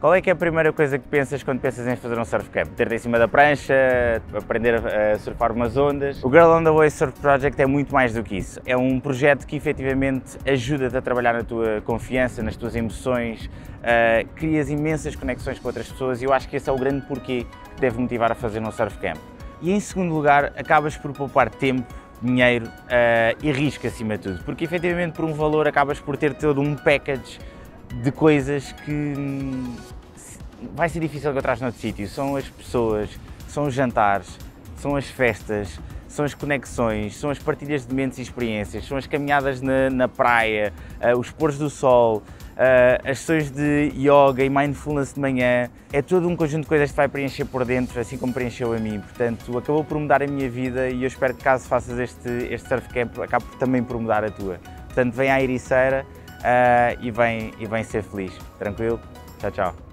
Qual é que é a primeira coisa que pensas quando pensas em fazer um surf camp? Ter-te em cima da prancha, aprender a surfar umas ondas? O Girl on the Way Surf Project é muito mais do que isso. É um projeto que efetivamente ajuda-te a trabalhar na tua confiança, nas tuas emoções, uh, crias imensas conexões com outras pessoas e eu acho que esse é o grande porquê que deve motivar a fazer um surf camp. E em segundo lugar, acabas por poupar tempo dinheiro uh, e risco acima de tudo, porque efetivamente por um valor acabas por ter todo um package de coisas que vai ser difícil encontrar noutro sítio. São as pessoas, são os jantares, são as festas, são as conexões, são as partilhas de mentes e experiências, são as caminhadas na, na praia, uh, os pôres do sol, uh, as sessões de yoga e mindfulness de manhã. É todo um conjunto de coisas que vai preencher por dentro, assim como preencheu a mim. Portanto, acabou por mudar a minha vida e eu espero que caso faças este, este surf camp, acabe também por mudar a tua. Portanto, vem à Ericeira uh, e, vem, e vem ser feliz. Tranquilo? Tchau, tchau.